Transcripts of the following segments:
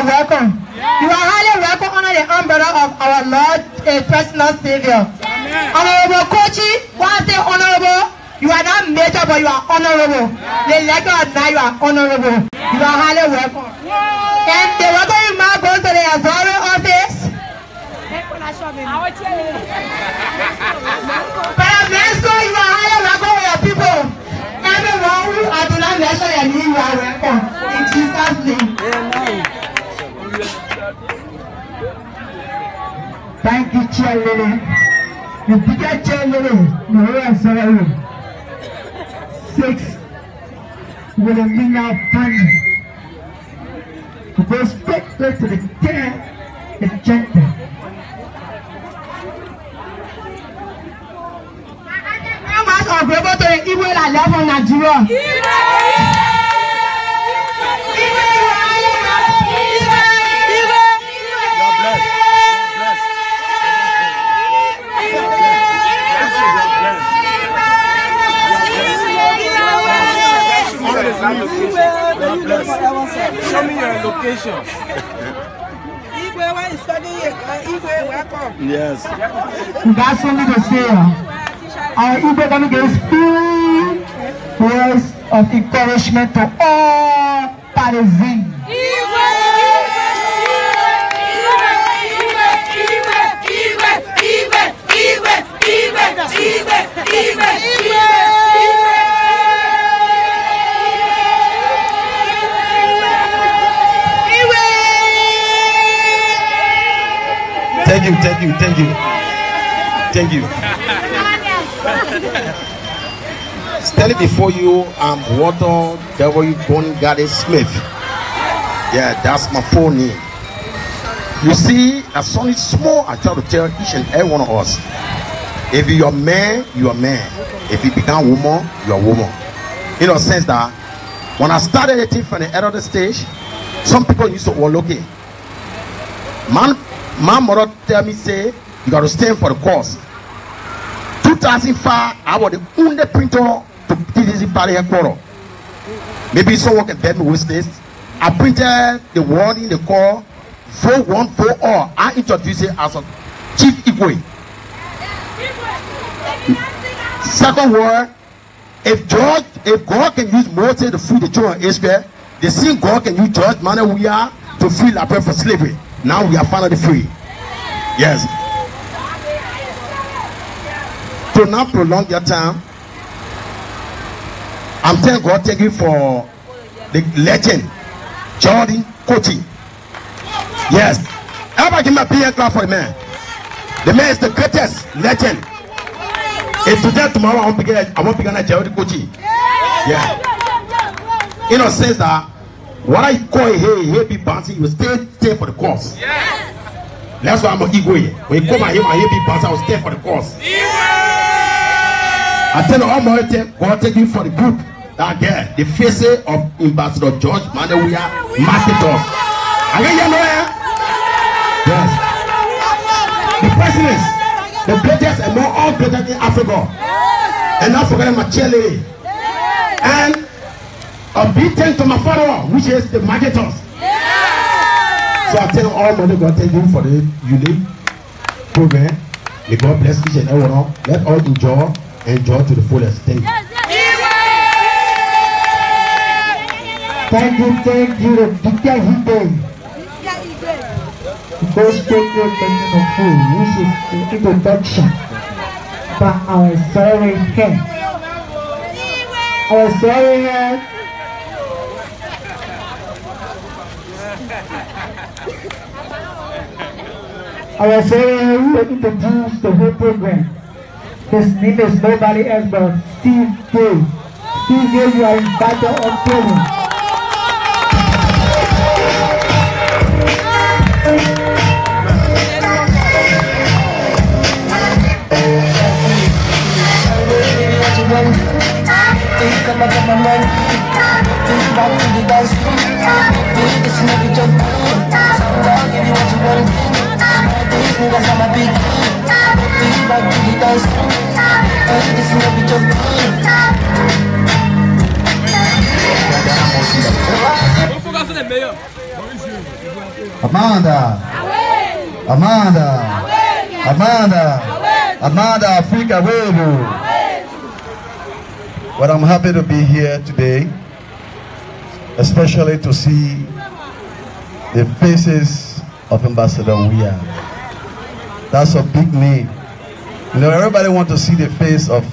are welcome. You are highly welcome under the umbrella of our Lord and personal Savior. Honorable Kochi, once say honorable, you are not major, but you are honorable. The letter of now you are honorable. You are highly welcome. And the welcome remark goes to the Azari office. Paramenso, you are highly welcome with your people. Everyone who I do not mention your name, you are welcome. In Jesus' name. Thank you, Chair Lily. The bigger Chair Lily, Maria Sarah. Six, Wilhelmina Fanny. To go straight straight to the third agenda. How much of Global to the Igbo that left from Nigeria? Igbo, Yes. That's only to say, uh, our Igbo coming to speak words of encouragement to all partisans. Thank you, thank you, thank you. Thank you. Standing before you, I'm Walter W. Bonegade Smith. Yeah, that's my full name. You see, as only small I try to tell each and every one of us. If you're man, you're man. If you become woman, you're woman. In a sense that when I started it from the elder stage, some people used to overlook it. Man, my mother tell me say you got to stand for the cause. 2005, I was the only printer to TDC party headquarters. Maybe someone can tell me which this. I printed the word in the call, vote one, vote all. I introduced it as a chief Igwe. Second word, if George, if God can use Moses to free the children of Israel, the same God can use George are to free Liberia from slavery. Now we are finally free. Yes. To not prolong your time, I'm telling God, thank you for the legend, Jordan Koijee. Yes. Everybody give me a big clap for the man. The man is the greatest legend. If today, tomorrow, I won't begin at Jordan Koijee. Yeah. You know, says that what I call a hey, hey, be bouncing, you stay, stay for the cause. Yes. That's why I'm an ego here. When you come and hear my heavy bounce, I will stay for the cause. I tell you all my time, God take you for the group. That girl, the face of Ambassador George Manewia Marketos. Are you hear me? Yes. The president, the greatest among all greatest in Africa. And not forgetting my cheerleader. And thank to my father, which is the Marketos. So I tell all money God thank you for the unique program. May God bless each and every one. Let all enjoy, enjoy to the fullest. Thank you. Thank you, thank you, bigger Igbo. Go straight to the food, which is the introduction by our sorry head. Our sorry head Our sorry who will introduce the whole program. His name is nobody else but Steve Gay. Steve Gay, you are invited on program. Amanda. Amanda. Amanda. Amanda Africa Webu. But I'm happy to be here today, especially to see the faces of Ambassador Weah. That's a big name. You know, everybody wants to see the face of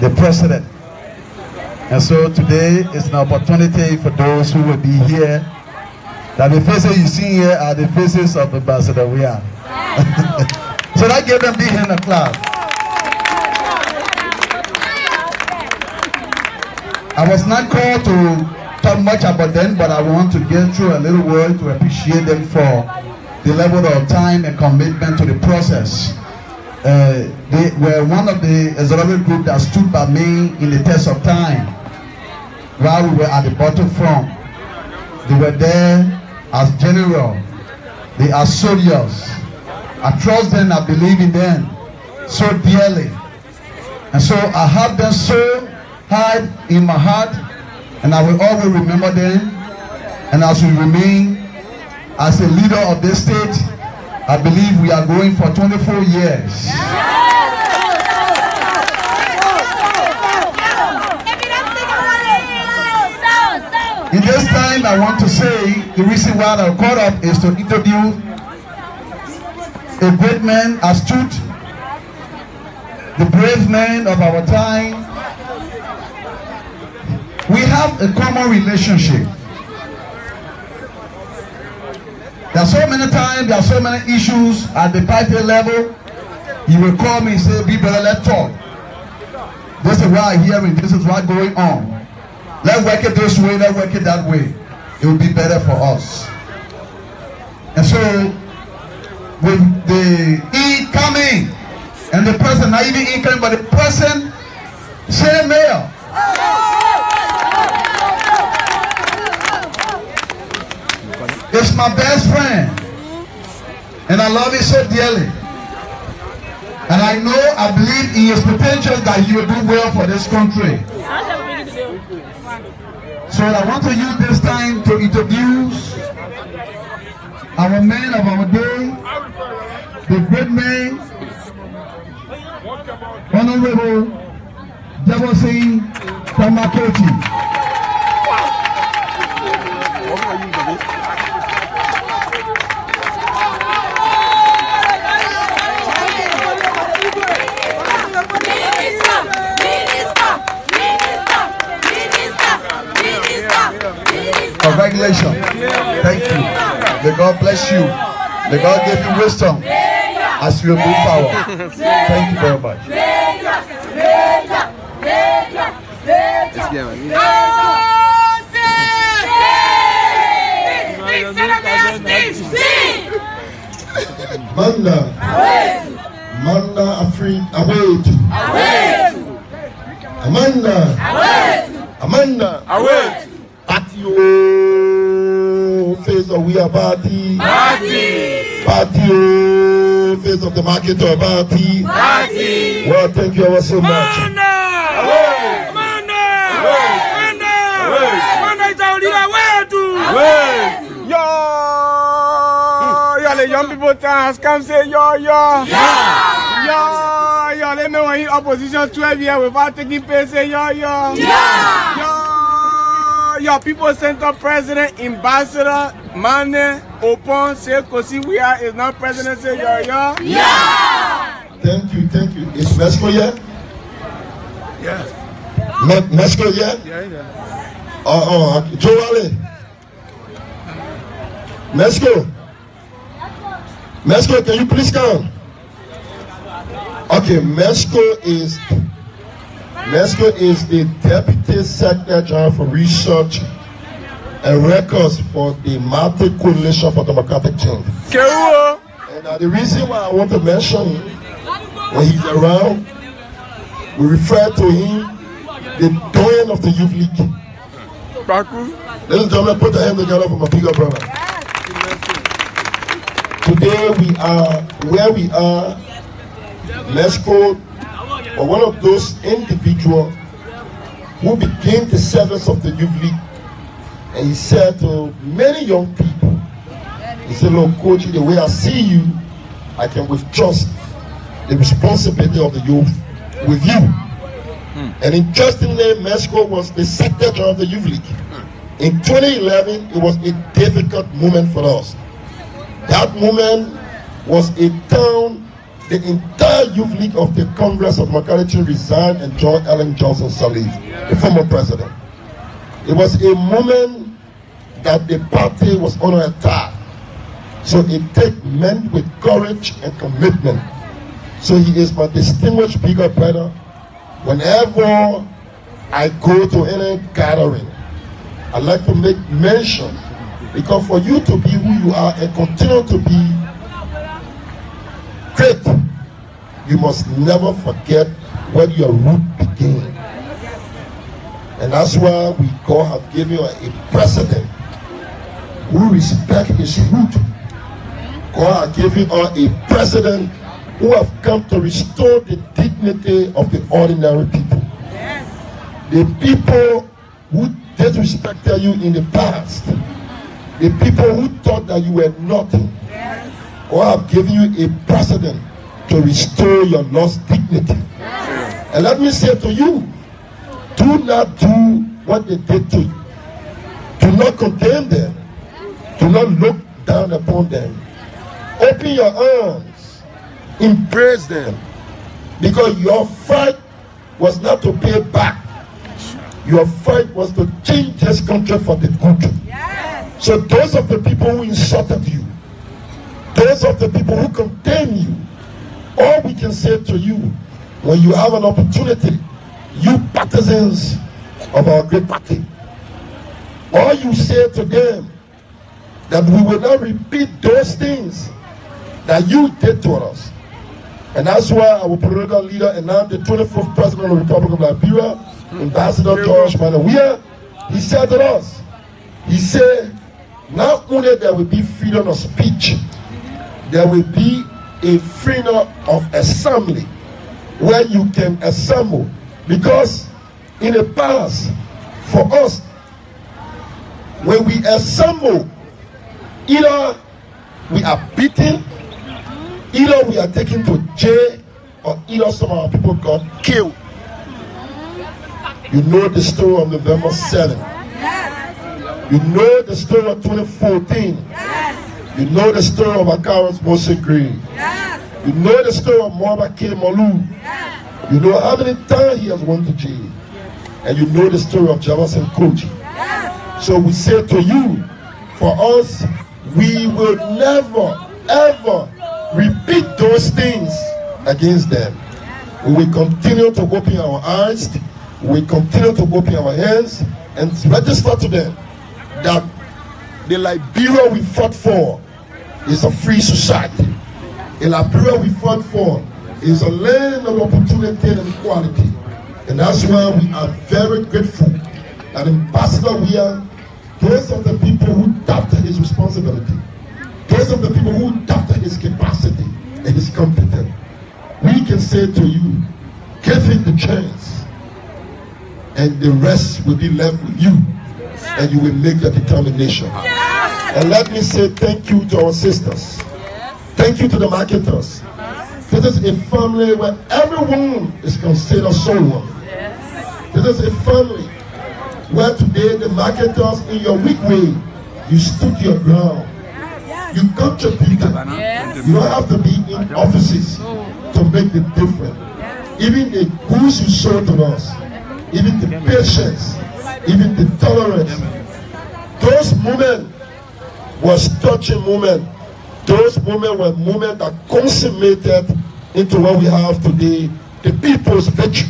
the president. And so today is an opportunity for those who will be here. That the faces you see here are the faces of the Ambassador Weah. so that gave them big hand of clap. I was not called to talk much about them, but I want to get through a little word to appreciate them for the level of time and commitment to the process. Uh, they were one of the executive group that stood by me in the test of time while we were at the bottom front. They were there as general. They are soldiers. I trust them, I believe in them so dearly. And so I have them so high in my heart, and I will always remember them. And as we remain as a leader of this state, I believe we are going for 24 years. In this time, I want to say the reason why I caught up is to interview a great man, astute, the brave man of our time. We have a common relationship. There are so many times, there are so many issues at the party level. You will call me and say, Be better, let's talk. This is what I'm hearing, this is what's going on. Let's work it this way, let's work it that way. It will be better for us. And so, with the E coming, and the person, not even E coming, but the person, say mayor. It's my best friend. And I love him so dearly. And I know, I believe in his potential that he will do well for this country. So I want to use this time to introduce our man of our day, the great man, Honorable Jabosing Tamakoti. Congratulations. Thank you. May God bless you. May God give you wisdom as you move forward. Thank you very much. Manda. Manda Afri await. Amanda. Amanda. Await. Party oh. Oh, face of we are party. Party. Party oh, face of the market or party. Party. Well, thank you ever so much. Amanda. Await. Amanda. Await. Amanda. Await. Amanda is our leader. Wetu. Wait. Yo. Yo, the young people dance. Come say yo, yo. Yeah. Yo, yo, let me you opposition 12 years without taking pay. Say yo, yo. Yeah. Yo, yo, people center president, ambassador, Mane, Opon, Kosi Wia is not president. Yo. Yeah. Thank you, thank you. Is Mexico here? Yeah. Me- Mexico here? Yeah, yeah. Uh, uh, Joe Wale. Mexico. Mexico, can you please come? Okay, Mexico is Mexico is the Deputy Secretary for Research and Records for the Multi Coalition for Democratic Change. And uh, the reason why I want to mention him, when he's around, we refer to him the doyen of the youth league. Ladies and gentlemen, put your hand together for my bigger brother. Today we are where we are. Let's go for one of those individuals who became the servants of the youth league. And he said to many young people He said, Look, coach, the way I see you, I can with trust the responsibility of the youth with you. Hmm. And interestingly, Mexico was the secretary of the youth league. Hmm. In 2011, it was a difficult moment for us. That moment was a town, the entire youth league of the Congress of McCarthy resigned and John Ellen Johnson Sirleaf, the former president. It was a moment that the party was on attack. So it takes men with courage and commitment. So he is my distinguished bigger brother. Whenever I go to any gathering, I like to make mention because for you to be who you are and continue to be great, you must never forget where your root began. And that's why we God have given you a president who respect his root. God has given us a president who have come to restore the dignity of the ordinary people. The people who disrespected you in the past, the people who thought that you were nothing, God have given you a president to restore your lost dignity. And let me say to you, do not do what they did to you. Do not condemn them. Do not look down upon them. Open your arms. Embrace them. Because your fight was not to pay back. Your fight was to change this country for the good. So those of the people who insulted you, those of the people who condemn you, all we can say to you, when you have an opportunity, you partisans of our great party, all you say to them, that we will not repeat those things that you did to us. And that's why our political leader and now the 24th president of the Republic of Liberia, Ambassador George Manneh Weah, he said to us, he said, not only there will be freedom of speech, there will be a freedom of assembly where you can assemble. Because in the past, for us, when we assemble, either we are beaten, either we are taken to jail, or either some of our people got killed. You know the story of November 7. You know the story of 2014. You know the story of Akaras Mose Green. Yes. You know the story of Moaba K. Malu. You know how many times he has went to jail. And you know the story of Jefferson Koijee. So we say to you, for us, we will never, ever repeat those things against them. We will continue to open our eyes, we continue to open our hands and register to them that the Liberia we fought for is a free society. The Liberia we fought for is a land of opportunity and equality. And that's why we are very grateful that Ambassador we are those of the people who doubted his responsibility, those of the people who doubted his capacity and his competence, we can say to you, give him the chance, and the rest will be left with you, and you will make the determination. And let me say thank you to our sisters. Thank you to the marketers. This is a family where everyone is considered someone. This is a family where today the marketers in your weak way, you stood your ground. You contributed. You don't have to be in offices to make the difference. Even the goods you sold to us, even the patience, even the tolerance, those moments was touching moment. Those moments were moments that consummated into what we have today, the people's victory.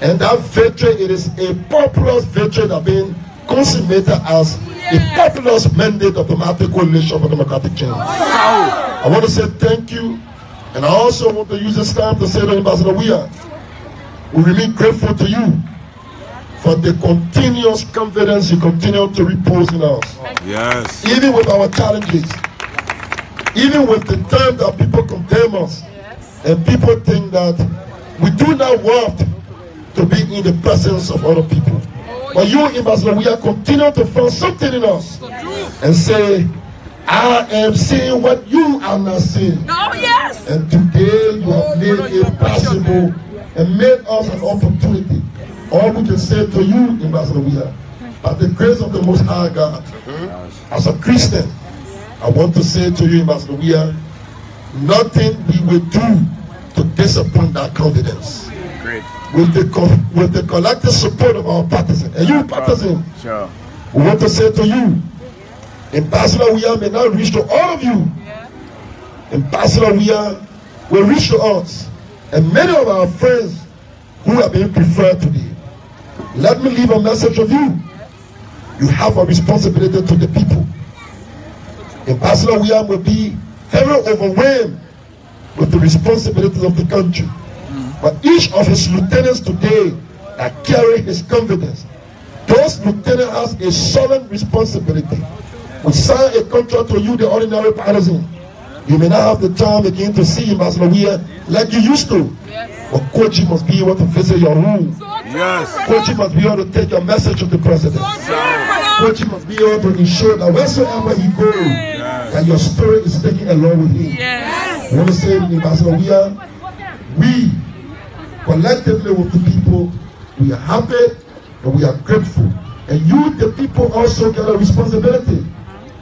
And that victory, it is a populous victory that been consummated as a populous mandate of the Martin Coalition for Democratic Change. I want to say thank you. And I also want to use this time to say to Ambassador Weah, we remain grateful to you for the continuous confidence you continue to repose in us. Yes. Even with our challenges, even with the time that people condemn us, and people think that we do not want to be in the presence of other people. But you, Ambassador, we are continuing to find something in us and say, I am seeing what you are not seeing. Oh, yes. And today you have made it possible and made us an opportunity. All we can say to you, Ambassador Weah, by the grace of the Most High God, mm-hmm. as a Christian, I want to say to you, Ambassador Weah, nothing we will do to disappoint that confidence. Great. With the, with the collective support of our partisans, and you partisans, Sure. we want to say to you, Ambassador Weah may not reach to all of you. Ambassador Weah will reach to us and many of our friends who are being preferred today. Let me leave a message of you. You have a responsibility to the people. Ambassador Weah will be very overwhelmed with the responsibilities of the country. But each of his lieutenants today that carry his confidence, those lieutenants has a solemn responsibility. We sign a contract to you, the ordinary partisan. You may not have the time again to see Ambassador Weah like you used to. But Koijee must be able to visit your room. Yes. Koijee must be able to take your message to the president. Koijee must be able to ensure that wheresoever he goes, that your spirit is taken along with him. Yes. I want to say, Ambassador Weah, we collectively with the people, we are happy and we are grateful. And you, the people, also get a responsibility.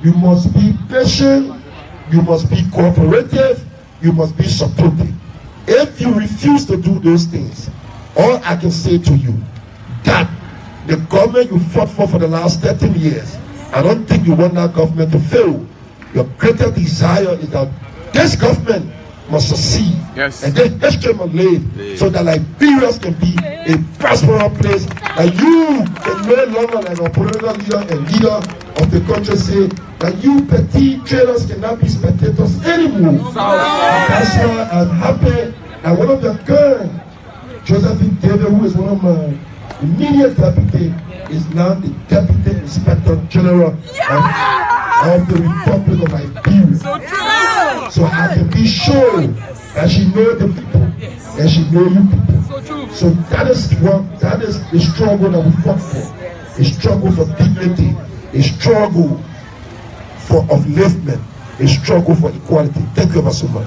You must be patient, you must be cooperative, you must be supportive. If you refuse to do those things, all I can say to you, that the government you fought for for the last 13 years, I don't think you want that government to fail. Your greater desire is that this government must succeed. Yes. And then history must live so that Liberia can be a prosperous place. That you can no longer like a political leader and leader of the country say that you petty traders cannot be spectators anymore. That's why I'm happy that one of your girls, Josephine David, who is one of my immediate deputy, is now the deputy inspector general of, of the Republic of Liberia. So I can be sure that she know the people, and she know you people. So that is what that is the struggle that we fought for. A struggle for dignity, a struggle for upliftment, a struggle for equality. Thank you ever so much.